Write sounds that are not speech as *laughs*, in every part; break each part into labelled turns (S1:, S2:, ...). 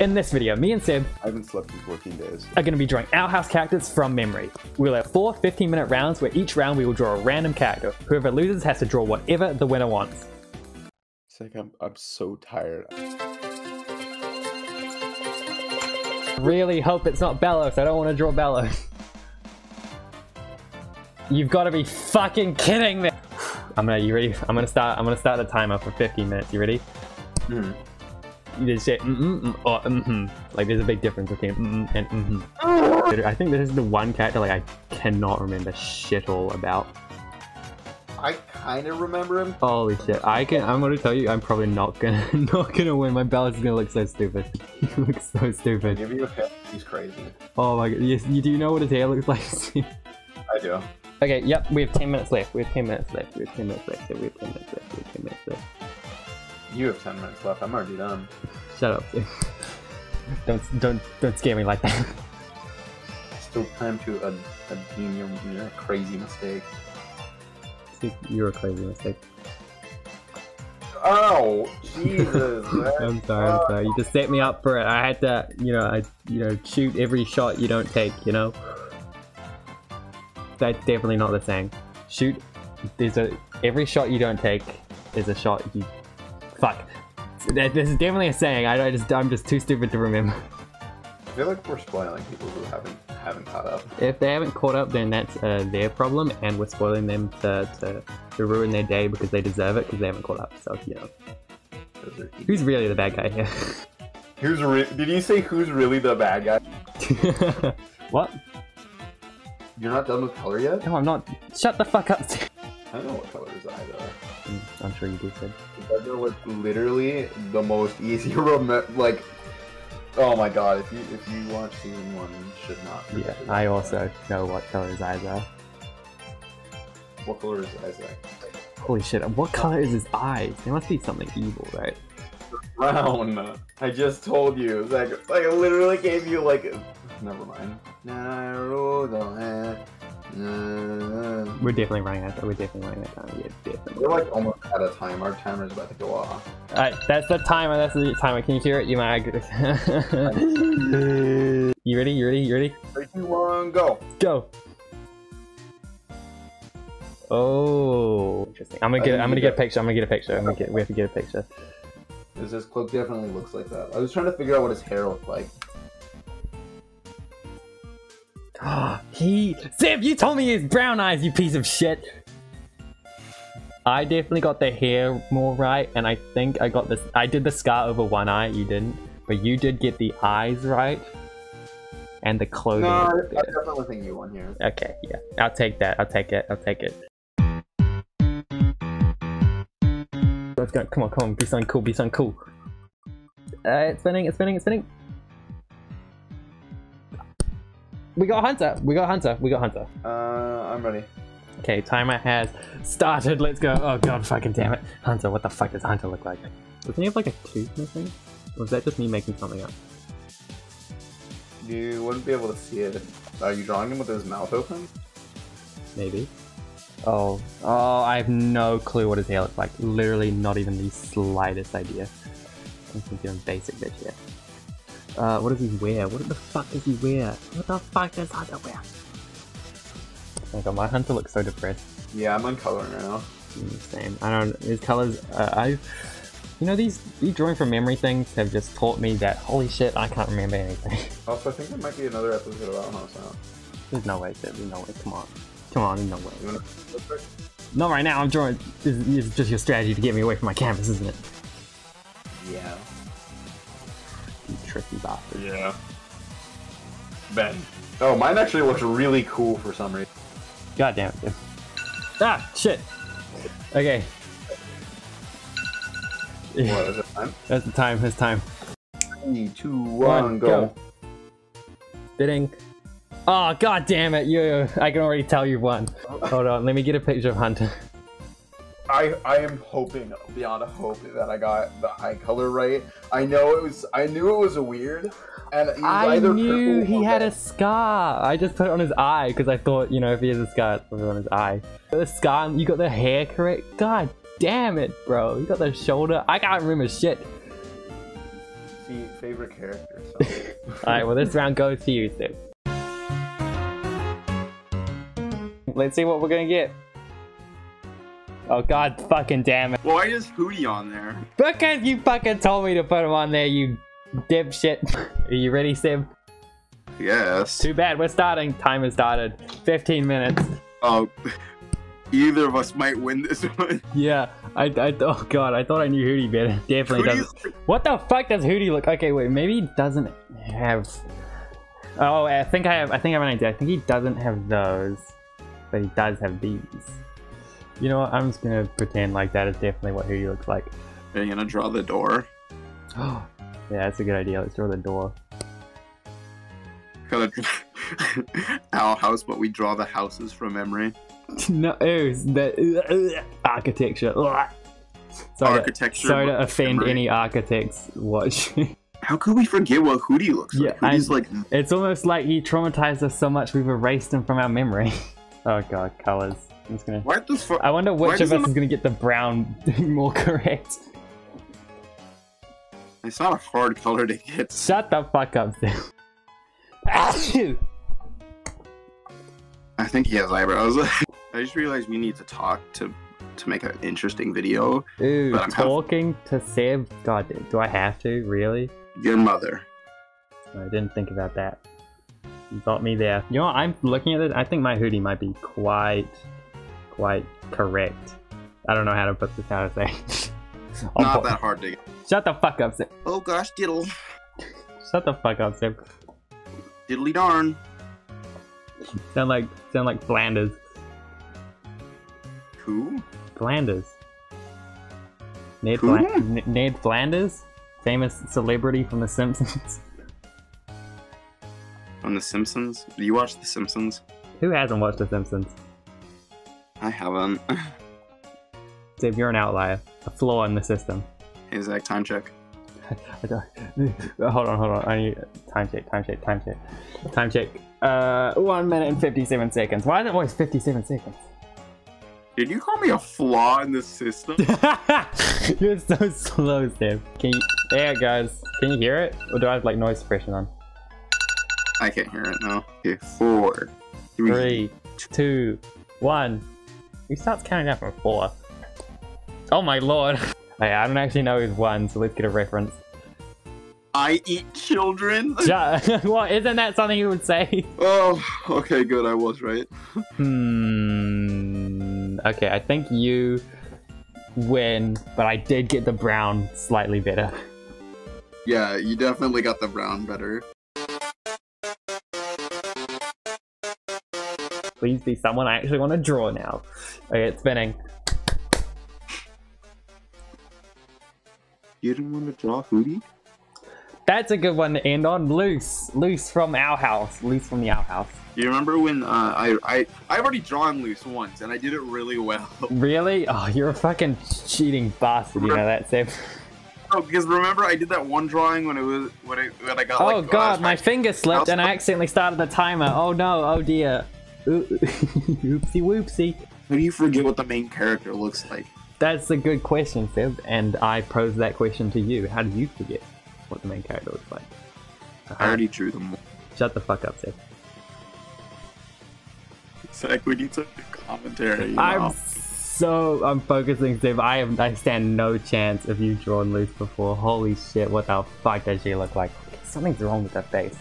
S1: In this video, me and Seb
S2: I haven't slept in 14 days.
S1: are going to be drawing Owl House characters from memory. We'll have four 15 minute rounds where each round we will draw a random character. Whoever loses has to draw whatever the winner wants.
S2: It's like I'm, I'm so tired.
S1: Really hope it's not Belos. I don't want to draw Belos. You've got to be fucking kidding me. *sighs* I'm gonna. You ready? I'm gonna start. I'm gonna start the timer for 15 minutes. You ready?
S2: Mhm.
S1: You just say mm mm mm or mm mm. Like there's a big difference between mm mm and mm mm. I think this is the one character like I cannot remember shit all about.
S2: I kind of remember him.
S1: Holy shit! I can. I'm gonna tell you. I'm probably not gonna *laughs* not gonna win. My Belos is gonna look so stupid. *laughs* he looks so stupid.
S2: Give you a hit. He's crazy.
S1: Oh my god. Yes. You do know what his hair looks *laughs* like?
S2: I do.
S1: Okay, yep, we have 10 minutes left. We have 10 minutes left. We have 10 minutes left. We have 10 minutes left. We have 10 minutes left.
S2: You have 10 minutes left. I'm already done.
S1: Shut up. *laughs* don't don't don't scare me like that.
S2: Still time to uh, redeem your, your crazy mistake.
S1: You're a crazy mistake.
S2: Oh, Jesus. *laughs*
S1: I'm sorry, I'm sorry. You just set me up for it. I had to, you know, I, you know, shoot every shot you don't take. You know. That's definitely not the saying. Shoot. There's a every shot you don't take is a shot you. Fuck. This is definitely a saying. I, I just I'm just too stupid to remember.
S2: I feel like we're spoiling people who haven't haven't caught up.
S1: If they haven't caught up, then that's uh, their problem, and we're spoiling them to, to, to ruin their day because they deserve it because they haven't caught up. So, you know. Who's really the bad guy here?
S2: Who's re- Did you say who's really the bad guy? *laughs*
S1: what?
S2: You're not done with color yet?
S1: No, I'm not. Shut the fuck up.
S2: I don't know what color his eyes are.
S1: Mm, I'm sure you do, Sid.
S2: That was literally the most easy *laughs* remember. Like, oh my god! If you if you watch season one, you should not.
S1: Yeah, I also know what color his eyes are.
S2: What color is his eyes?
S1: Holy shit, what color is his eyes? They must be something evil, right?
S2: Brown. I just told you. Like, like I literally gave you like. Never mind. Eh.
S1: We're definitely running out We're definitely running out of time. Yeah, definitely.
S2: We're like almost out of time. Our timer's about to go off.
S1: Alright, that's the timer. That's the timer. Can you hear it? You might. *laughs* you ready? You ready? You ready?
S2: Three, two, one, go.
S1: Go. Oh, interesting. I'm gonna get. I'm gonna get a picture. I'm gonna get a picture. I'm gonna get. We have to get a picture.
S2: This his cloak definitely looks like that. I was trying to figure out what his hair looked like. *gasps*
S1: he. Sam, you told me his brown eyes. You piece of shit. I definitely got the hair more right, and I think I got this. I did the scar over one eye. You didn't, but you did get the eyes right, and the clothing.
S2: No, I. I definitely think you won here.
S1: Okay, yeah. I'll take that. I'll take it. I'll take it. Let's go. Come on, come on. Be something cool. Be something cool. Uh, it's spinning. It's spinning. It's spinning. We got Hunter. We got Hunter. We got Hunter.
S2: Uh, I'm ready.
S1: Okay, timer has started. Let's go. Oh god, fucking damn it. Hunter, what the fuck does Hunter look like? Doesn't he have like a tooth missing? Or is that just me making something up?
S2: You wouldn't be able to see it. Are you drawing him with his mouth open?
S1: Maybe. Oh, oh, I have no clue what his hair looks like. Literally not even the slightest idea. I'm thinking of basic bitch here. Uh, what does he wear? What the fuck does he wear? What the fuck does Hunter wear? Oh my god, my Hunter looks so depressed.
S2: Yeah, I'm on color now.
S1: Mm, Same. I don't. His colors. Uh, I. You know these these drawing from memory things have just taught me that holy shit I can't remember anything. *laughs*
S2: Also, I think there might be another episode of Owl House now.
S1: there's no way. Sid, There's no way. Come on. Come on. There's no way.
S2: You wanna?
S1: Not right now. I'm drawing. This is, this is just your strategy to get me away from my canvas, isn't it?
S2: Yeah.
S1: You tricky bastard.
S2: Yeah. Ben. Oh, mine actually looks really cool for some reason.
S1: God damn it, dude. Ah, shit. Okay.
S2: What is it time?
S1: That's the time. That's time.
S2: Three, two, one, go.
S1: Bidding. Oh, god damn it. You, I can already tell you've won. Hold on. Let me get a picture of Hunter.
S2: I I am hoping beyond a hope that I got the eye color right. I know it was. I knew it was a weird, and
S1: I
S2: either
S1: knew he had a scar. I just put it on his eye because I thought, you know, if he has a scar, it's probably on his eye. But the scar, you got the hair correct. God damn it, bro. You got the shoulder. I can't remember shit.
S3: fe- favorite character. So. *laughs*
S1: Alright, well this round goes to you, Seb. Let's see what we're gonna get. Oh god fucking damn it.
S2: Why is Hooty on there?
S1: Because you fucking told me to put him on there, you dipshit. *laughs* Are you ready, Seb?
S2: Yes.
S1: Too bad, we're starting. Time has started. 15 minutes.
S2: Oh, either of us might win this *laughs* one.
S1: Yeah, I, I, oh god, I thought I knew Hooty better. Definitely doesn't.
S2: Hooty's
S1: What the fuck does Hooty look? Okay, wait, maybe he doesn't have. Oh, I think I have. I think I have an idea. I think he doesn't have those, but he does have these. You know what? I'm just gonna pretend like that is definitely what Hooty looks like.
S2: Are you gonna draw the door? *gasps*
S1: yeah, that's a good idea. Let's draw the door.
S2: Gotta *laughs* our house, but we draw the houses from memory. *laughs*
S1: no, ew, the *laughs* architecture. Ugh. Sorry,
S2: Architecture.
S1: to, sorry to offend
S2: memory.
S1: any architects watching.
S2: How could we forget what Hooty looks like?
S1: Yeah, Hooty's
S2: like
S1: It's almost like he traumatized us so much we've erased him from our memory. oh god, colors. I'm just gonna.
S2: what the fuck?
S1: I wonder
S2: Why
S1: which of us is gonna get the brown *laughs* more correct.
S2: It's not a hard color to get.
S1: Shut the fuck up, Sam.
S2: I think he has eyebrows. *laughs* I just realized we need to talk to to make an interesting video.
S1: Ooh,
S2: But I'm half-
S1: talking to Seb. God, do I have to really?
S2: Your mother.
S1: I didn't think about that. You got me there. You know, what? I'm looking at it. I think my Hooty might be quite, quite correct. I don't know how to put this. How to say.
S2: Not
S1: put-
S2: that hard to get.
S1: Shut the fuck up, Seb.
S2: Oh gosh, diddle.
S1: Shut the fuck up, Seb.
S2: Diddly darn.
S1: Sound like sound like Flanders.
S2: Who?
S1: Flanders. Ned, Fla- Ned Flanders, famous celebrity from The Simpsons. *laughs*
S2: From The Simpsons? Do you watch The Simpsons?
S1: Who hasn't watched The Simpsons?
S2: I haven't. *laughs*
S1: Seb, you're an outlier, a flaw in the system.
S2: Hey, Zach, time check. *laughs*
S1: Hold on, hold on. I need time check, time check, time check, time check. Uh, one minute and fifty-seven seconds. Why is it always fifty-seven seconds?
S2: Did you call me a flaw in the system? *laughs*
S1: You're so slow, Seb. Can you? Goes. Can you hear it, or do I have like noise suppression on?
S2: I can't hear it now. Okay, four, three.
S1: Three, two, one. He starts counting down from four. Oh my lord. Hey, I don't actually know who's one, so let's get a reference.
S2: I eat children. *laughs*
S1: Ju- *laughs* what? Isn't that something you would say?
S2: Oh, okay, good. I was right.
S1: Hmm. Okay, I think you win, but I did get the brown slightly better.
S2: Yeah, you definitely got the brown better.
S1: Please be someone I actually want to draw now. Okay, it's spinning.
S2: You didn't want to draw Hooty?
S1: That's a good one to end on. Luz. Luz from Owl House. Luz from the Owl House.
S2: You remember when uh, I I I've already drawn Luz once and I did it really well. *laughs*
S1: Really? Oh, you're a fucking cheating bastard. You know that, Sam.
S2: oh, because remember I did that one drawing when it was when I when I got like.
S1: Oh god,
S2: uh,
S1: my finger slipped and I accidentally started the timer. Oh no, oh dear. *laughs* Oopsie whoopsie.
S2: How do you forget what the main character looks like?
S1: That's a good question, Seb, and I posed that question to you. How do you forget what the main character looks like?
S2: I already drew them.
S1: Shut the fuck up, Seb.
S2: Zach, we need to do commentary.
S1: I'm
S2: know?
S1: so I'm focusing, Seb. I am I stand no chance if you've drawn Luz before. Holy shit, what the fuck does she look like? Something's wrong with that face.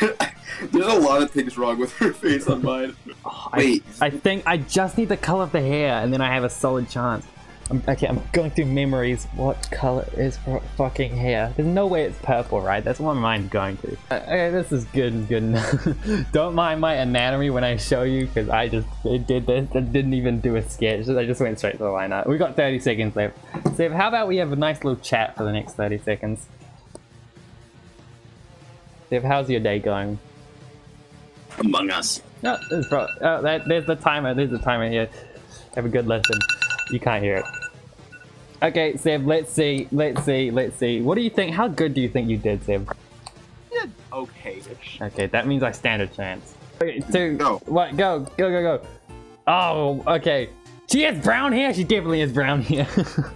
S1: *laughs*
S2: There's a lot of things wrong with her face on mine.
S1: Oh, I-
S2: Wait.
S1: I, think I just need the color of the hair, and then I have a solid chance. I'm, okay, I'm going through memories. What color is fucking hair? There's no way it's purple, right? That's what my mind's going to. Uh, Okay, this is good and good enough. *laughs* Don't mind my anatomy when I show you, because I just it did this. I didn't even do a sketch. I just went straight to the lineup. We got 30 seconds left. So how about we have a nice little chat for the next 30 seconds? Dev, how's your day going?
S2: Among Us.
S1: No, there's, pro- oh, that, there's the timer. There's the timer here. Have a good listen. You can't hear it. Okay, Seb, let's see. Let's see. Let's see. What do you think? How good do you think you did, Seb?
S2: Okay.
S1: Okay, that means I stand a chance. Okay, two.
S2: Go.
S1: What? Go. Go, go, go. Oh, okay. She has brown hair. She definitely has brown hair. *laughs*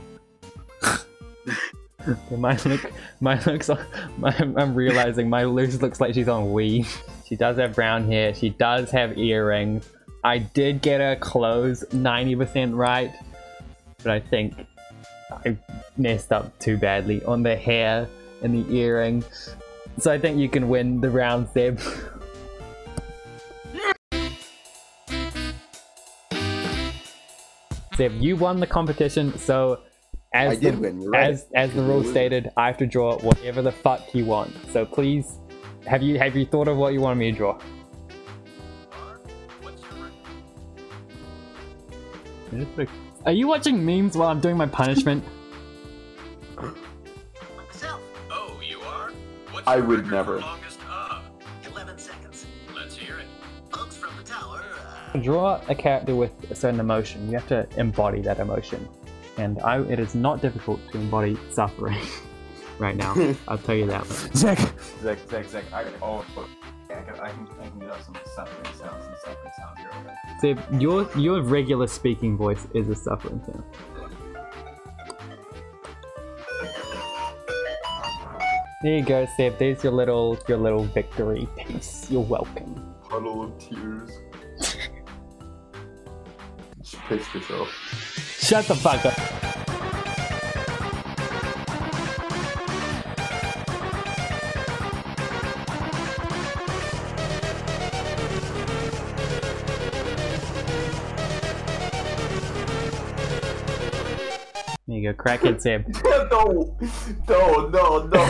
S1: my look, my looks, my, I'm realizing my Luz looks like she's on Wii. She does have brown hair. She does have earrings. I did get her clothes 90% right, but I think I messed up too badly on the hair and the earrings. So I think you can win the round, Seb. Seb, *laughs* you won the competition, so as
S4: I did
S1: the,
S4: win, right.
S1: as as the rule stated, I have to draw whatever the fuck you want. So please, have you have you thought of what you want me to draw? Are you watching memes while I'm doing my punishment? *laughs*
S5: Myself,
S6: Oh, you are? What's
S2: I would never.
S6: Longest uh,
S5: 11 seconds.
S6: let's hear it.
S5: Folks from the tower, uh,
S1: Draw a character with a certain emotion. You have to embody that emotion, and I, it is not difficult to embody suffering *laughs* right now. *laughs* I'll tell you that.
S7: Zach,
S2: Zach, Zach, Zach. I oh, I can, I can, I can get up some suffering sounds and suffering sounds here. Okay.
S1: Seb, your your regular speaking voice is a suffering sound. There you go, Seb. There's your little your little victory piece. You're welcome.
S2: Puddle of tears. *laughs* Just piss yourself.
S1: Shut the fuck up. You go, crackhead Seb. *laughs*
S2: no, no, no, no.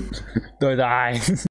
S2: *laughs*
S1: Those eyes.